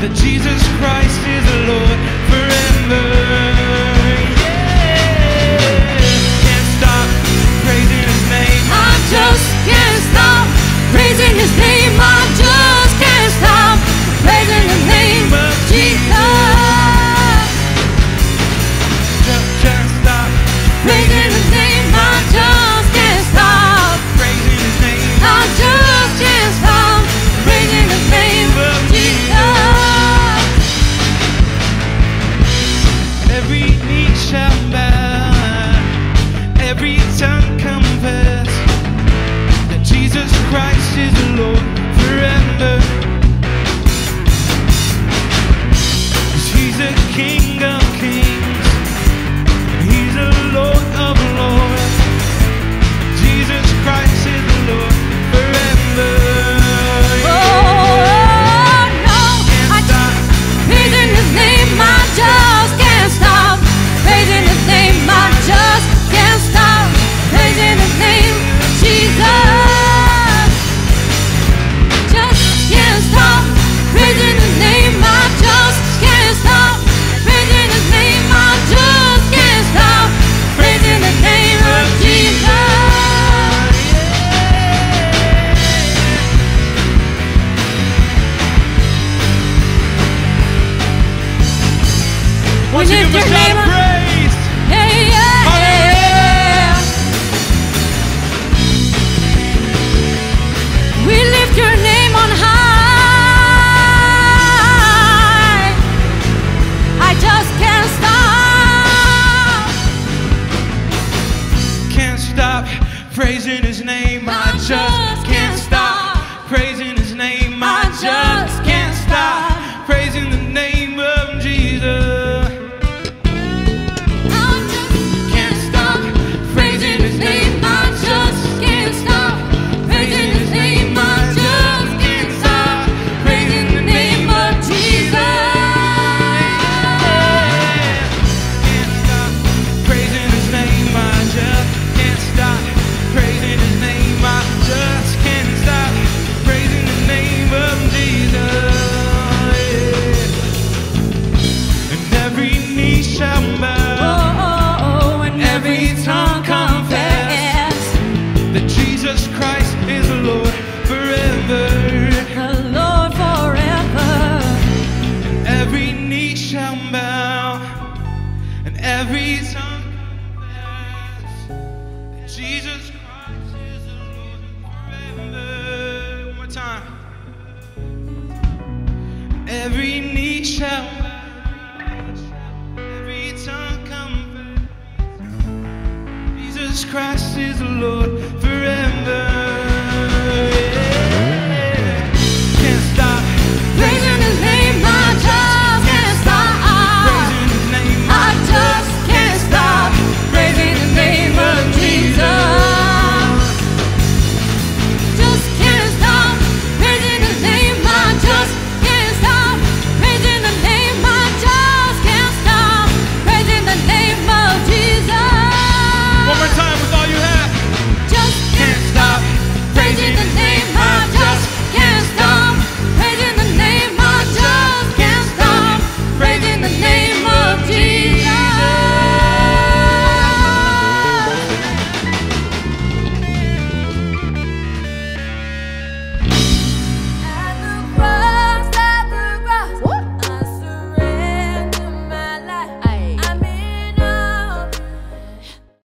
that Jesus Christ is Lord. we lift give your a name shout praise? Hey, yeah, Hallelujah. Yeah. We lift your name on high. I just can't stop. Can't stop praising his name. I just every tongue confess that Jesus Christ is the Lord forever. One more time. Every knee shall bow, every tongue confess Jesus Christ is the Lord forever.